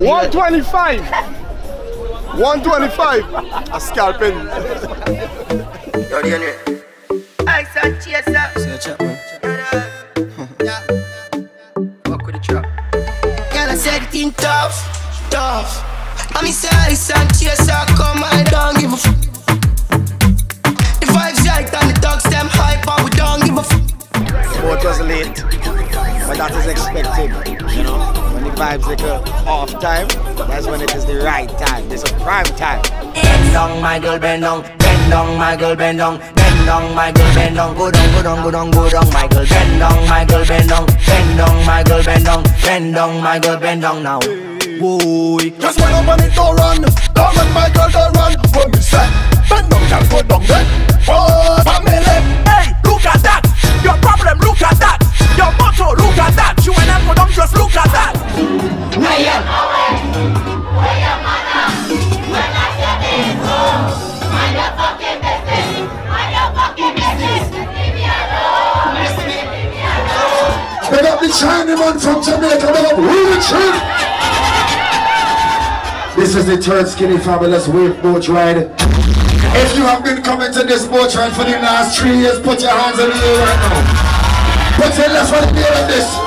125. 125. A scalping. Yo, DNA. Ice and chaser. See a chat, man. Fuck with the trap. Girl, I said it in tough, tough. I'm inside ice and chaser, come I don't give a f. The vibes right and the dogs them hype, and we don't give a f. The boat was late, but that is expected. You know, when the vibes like a off time, that's when it is the right time. It's a prime time. Bend down, my girl, bend down. Bend down, my girl, bend down. Bend down, my girl, bend down. Go down, go down, go down, go down, my girl. Bend down, my girl, bend down. Bend down, my girl, bend down. Bend down, my girl, bend down now. Boy, Just when up on it don't run Don't let my girl don't The from Jamaica This is the third Skinny Fabulous Wave Boat Ride. If you have been coming to this boat ride for the last three years Put your hands in the air right now. Put your left one in the air like this